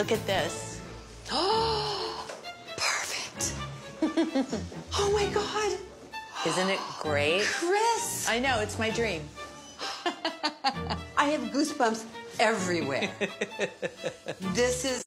look at this. Oh, perfect. oh my God. Isn't it great? Chris. I know, it's my dream. I have goosebumps everywhere. this is